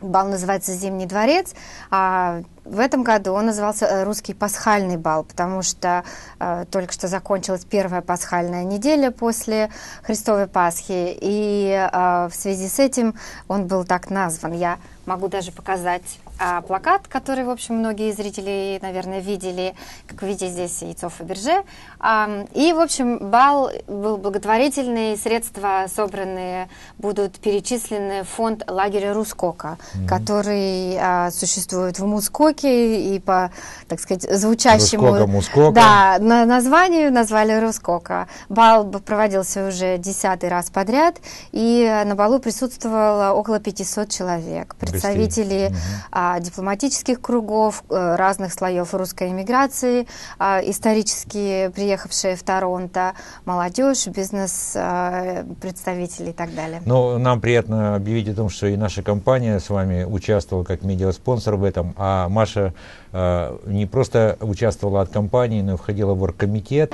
Бал называется «Зимний дворец», а в этом году он назывался э, «Русский пасхальный бал», потому что э, только что закончилась первая пасхальная неделя после Христовой Пасхи, и э, в связи с этим он был так назван. Я могу даже показать а, плакат, который, в общем, многие зрители, наверное, видели. Как видите, здесь яйцо Фаберже. А, и, в общем, бал был благотворительный, средства собранные будут перечислены в фонд лагеря Рускока, mm-hmm. который а, существует в Мускоке и по, так сказать, звучащему... Рускока, Мускока. Да, на названию назвали Рускока. Бал проводился уже десятый раз подряд, и на балу присутствовало около 500 человек. Представители mm-hmm дипломатических кругов, э, разных слоев русской эмиграции, а, исторически приехавшие в Торонто, молодежь, бизнес-представители э, и так далее. Ну, нам приятно объявить о том, что и наша компания с вами участвовала как медиаспонсор в этом, а Маша э, не просто участвовала от компании, но и входила в оргкомитет.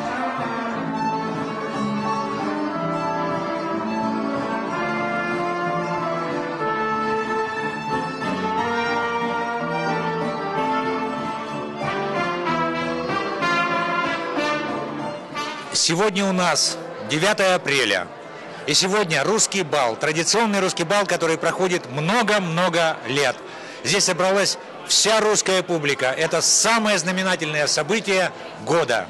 Сегодня у нас 9 апреля. И сегодня русский бал, традиционный русский бал, который проходит много-много лет. Здесь собралась вся русская публика. Это самое знаменательное событие года.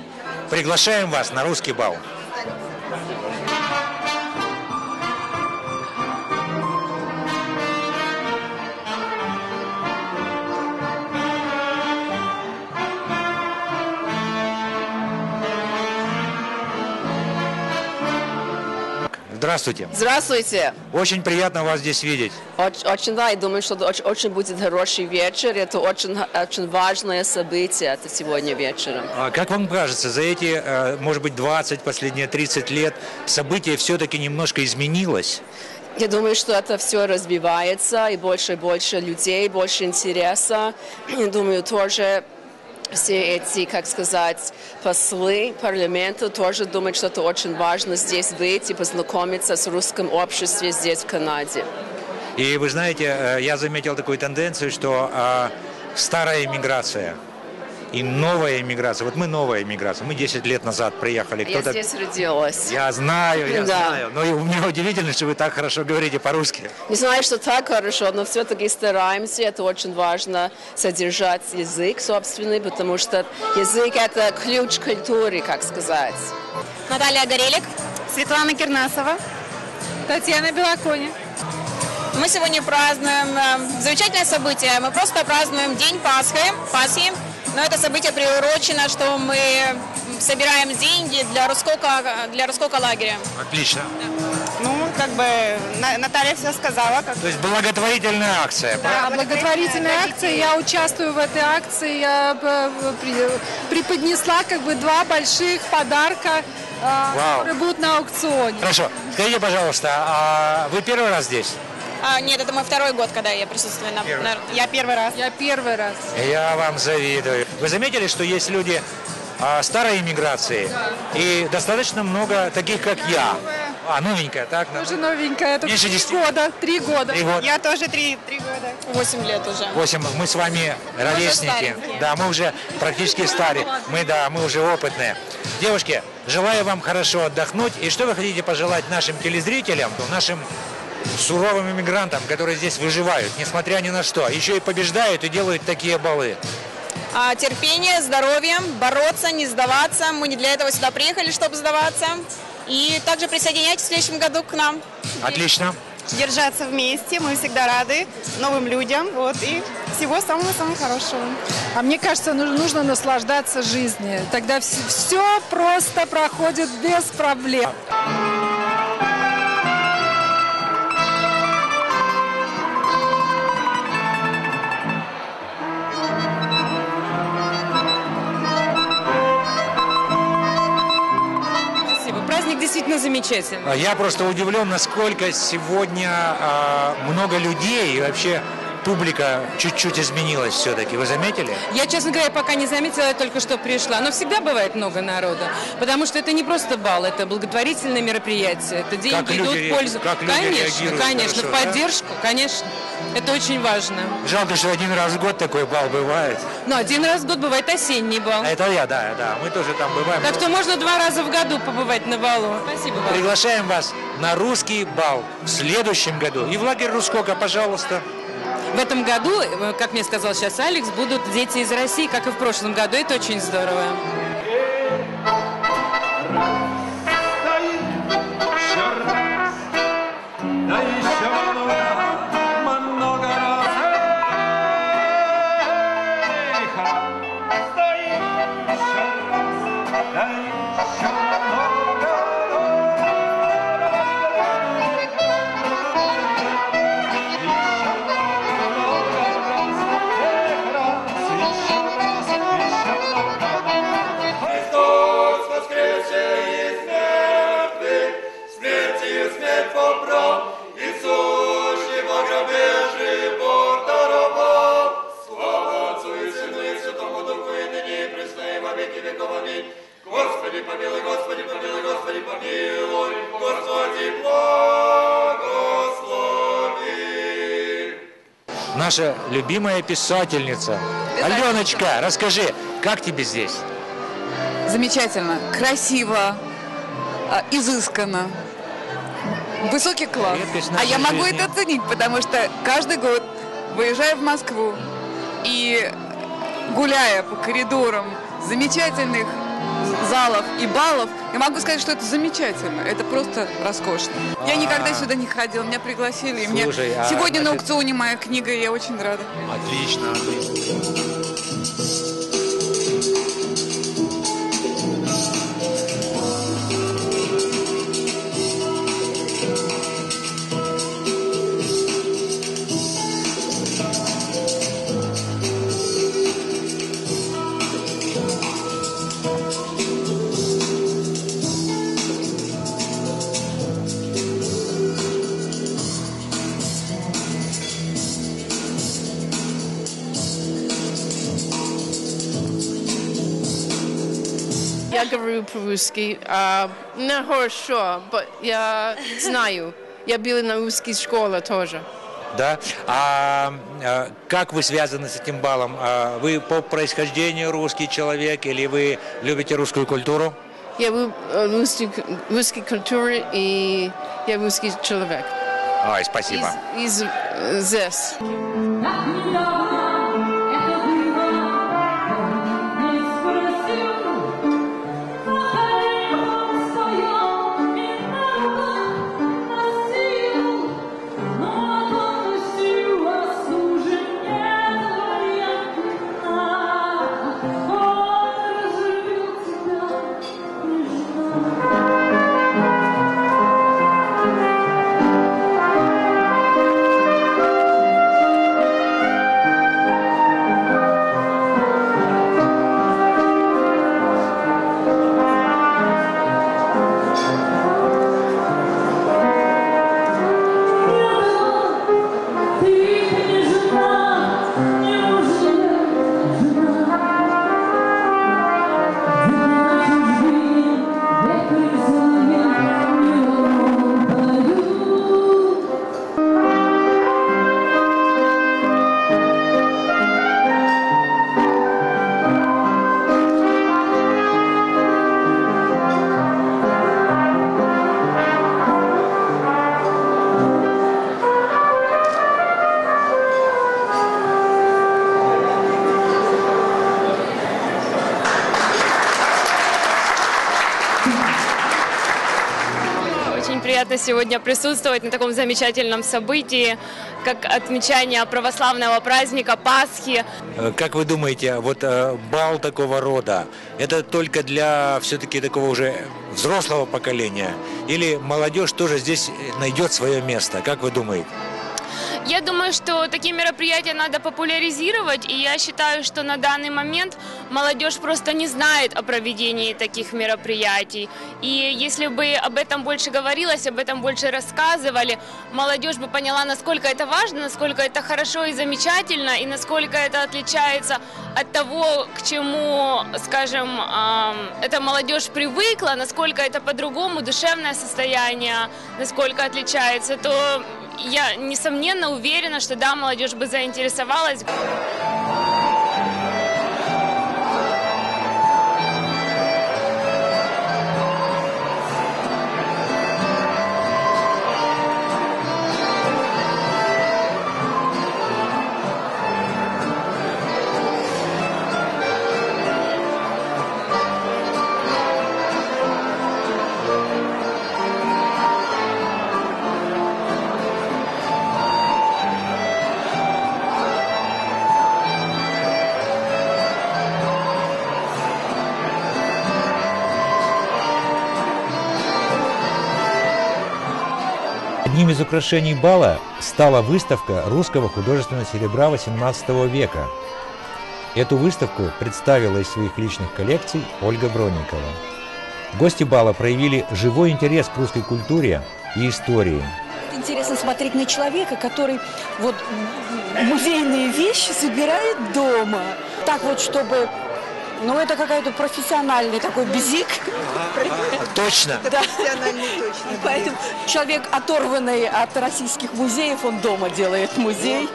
Приглашаем вас на русский бал. Здравствуйте. Здравствуйте. Очень приятно вас здесь видеть. Очень, очень да, я думаю, что очень, очень будет хороший вечер. Это очень, очень важное событие это сегодня вечером. А как вам кажется, за эти, э, может быть, 20, последние 30 лет событие все-таки немножко изменилось? Я думаю, что это все разбивается, и больше и больше людей, больше интереса. Я думаю, тоже все эти, как сказать, послы парламента тоже думают, что это очень важно здесь выйти, познакомиться с русским обществом здесь, в Канаде. И вы знаете, э, я заметил такую тенденцию, что а, старая иммиграция – и новая иммиграция. Вот мы новая иммиграция. Мы 10 лет назад приехали. Я здесь родилась. Я знаю, я да. знаю. Но мне удивительно, что вы так хорошо говорите по-русски. Не знаю, что так хорошо, но все-таки стараемся. Это очень важно содержать язык собственный, потому что язык – это ключ к культуре, как сказать. Наталья Горелик. Светлана Кирнасова. Татьяна Белокони. Мы сегодня празднуем э, замечательное событие. Мы просто празднуем День Пасхи, Пасхи. Но это событие приурочено, что мы собираем деньги для Роскока, для Роскока лагеря. Отлично. Да. Ну, как бы Наталья все сказала. Как... То есть благотворительная акция. Да, благотворительная акция. Я участвую в этой акции. Я преподнесла как бы два больших подарка, а, Вау. которые будут на аукционе. Хорошо. Скажите, пожалуйста, а вы первый раз здесь? А, нет, это мой второй год, когда я присутствую на, первый. на... Я первый раз. Я первый раз. Я вам завидую. Вы заметили, что есть люди а, старой иммиграции и достаточно много таких, как я. А, новенькая, так? Тоже новенькая. Это Меньше 10 года. Три года. Три года. Я тоже три, три года. Восемь лет уже. Восемь. Мы с вами ровесники. Да, мы уже практически старые. Мы, да, мы уже опытные. Девушки, желаю вам хорошо отдохнуть. И что вы хотите пожелать нашим телезрителям, нашим суровым иммигрантам, которые здесь выживают, несмотря ни на что. Еще и побеждают и делают такие балы. А, терпение, здоровье, бороться, не сдаваться. Мы не для этого сюда приехали, чтобы сдаваться. И также присоединяйтесь в следующем году к нам. Отлично. Держаться вместе, мы всегда рады новым людям. Вот, и всего самого-самого хорошего. А мне кажется, нужно наслаждаться жизнью. Тогда все просто проходит без проблем. Действительно замечательно. Я просто удивлен, насколько сегодня э, много людей и вообще публика чуть-чуть изменилась все-таки. Вы заметили? Я, честно говоря, пока не заметила, я только что пришла. Но всегда бывает много народа. Потому что это не просто бал, это благотворительное мероприятие. Это деньги Как идут люди в пользу. как люди конечно, конечно, хорошо, в да? поддержку, конечно. Это очень важно. Жалко, что один раз в год такой бал бывает. Но один раз в год бывает осенний бал. А это я, да, да. Мы тоже там бываем. Так что можно два раза в году побывать на балу. Спасибо вам. Приглашаем вас на русский бал в следующем году. И в лагерь Рускока, пожалуйста. В этом году, э, как мне сказал сейчас Алекс, будут дети из России, как и в прошлом году. Это очень здорово. Еще Наша любимая писательница. Аленочка, расскажи, как тебе здесь? Замечательно, красиво, а, изысканно. Высокий класс. А я могу это оценить, потому что каждый год, выезжая в Москву и гуляя по коридорам замечательных залов и балов, я могу сказать, что это замечательно. Это просто роскошно. Я никогда сюда не ходила, меня пригласили. и мне Слушай, а, сегодня на аукционе моя книга, и я очень рада. Отлично, отлично. По-русски. а, Не хорошо, я знаю. Я была на русской школе тоже. Да. А, а, как вы связаны с этим балом? А, вы по происхождению русский человек или вы любите русскую культуру? Я был русской, русской культуры и я русский человек. Ой, спасибо. Из, из э, здесь. Сегодня присутствовать на таком замечательном событии, как отмечание православного праздника Пасхи. Э, Как вы думаете, вот э, бал такого рода, это только для все-таки такого уже взрослого поколения? Или молодежь тоже здесь найдет свое место? Как вы думаете? Я думаю, что такие мероприятия надо популяризировать, и я считаю, что на данный момент молодежь просто не знает о проведении таких мероприятий. И если бы об этом больше говорилось, об этом больше рассказывали, молодежь бы поняла, насколько это важно, насколько это хорошо и замечательно, и насколько это отличается от того, к чему, скажем, эта молодежь привыкла, насколько это по-другому, душевное состояние, насколько отличается, то я, несомненно, уверена, что да, молодежь бы заинтересовалась. Из украшений бала стала выставка русского художественного серебра XVIII века. Эту выставку представила из своих личных коллекций Ольга Бронникова. Гости бала проявили живой интерес к русской культуре и истории. Интересно смотреть на человека, который вот музейные вещи собирает дома. Так вот, чтобы... Ну, это какой-то профессиональный такой безик. Точно. Да. И Поэтому человек, оторванный от российских музеев, он дома делает музей.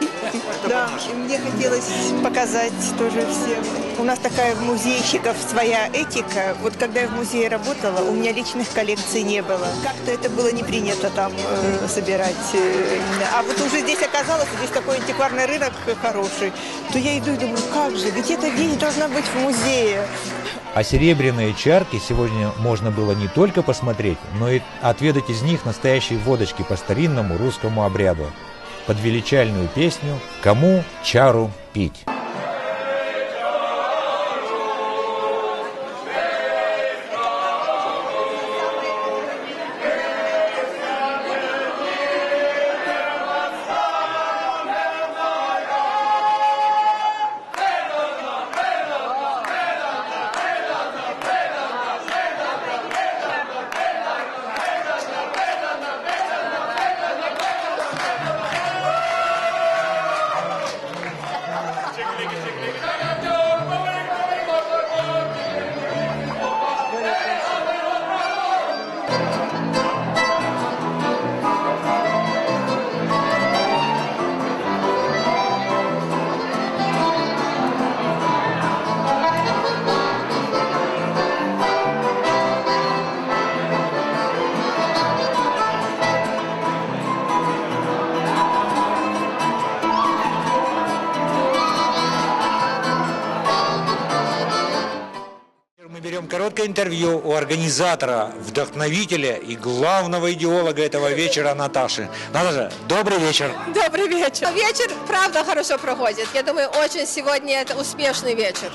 Да, и мне хотелось показать тоже всем. У нас такая у музейщиков своя этика. Вот когда я в музее работала, у меня личных коллекций не было. Как-то это было не принято там э, собирать. э, А вот уже здесь оказалось, здесь такой антикварный рынок хороший, то я иду и думаю, как же, ведь эта вещь должна быть в музее. А серебряные чарки сегодня можно было не только посмотреть, но и отведать из них настоящие водочки по старинному русскому обряду. Под величальную песню «Кому чару пить?». Короткое интервью у организатора, вдохновителя и главного идеолога этого вечера Наташи. Наташа, добрый вечер. Добрый вечер. Вечер, правда, хорошо проходит. Я думаю, очень сегодня это успешный вечер.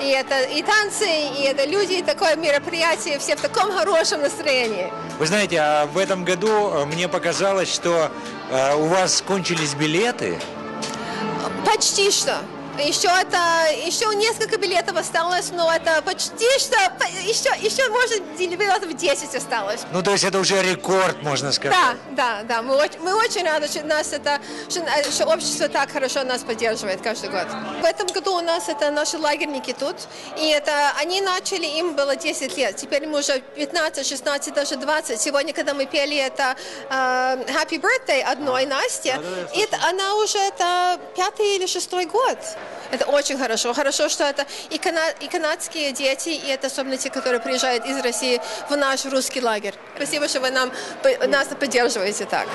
И это и танцы, и это люди, и такое мероприятие, все в таком хорошем настроении. Вы знаете, а в этом году э, мне показалось, что э, у вас кончились билеты. Почти что. Еще это, еще несколько билетов осталось, но это почти что, еще, еще может билетов 10 осталось. Ну, то есть это уже рекорд, можно сказать. Да, да, да. Мы, мы очень рады, что нас это, что, что общество так хорошо нас поддерживает каждый год. В этом году у нас это наши лагерники тут, и это они начали, им было 10 лет, теперь мы уже 15, 16, даже 20. Сегодня, когда мы пели это э, Happy Birthday одной Насте, и это, она уже это пятый или шестой год. Это очень хорошо. Хорошо, что это и, кана- и канадские дети, и это особенно те, которые приезжают из России в наш русский лагерь. Спасибо, что вы нам, нас поддерживаете так.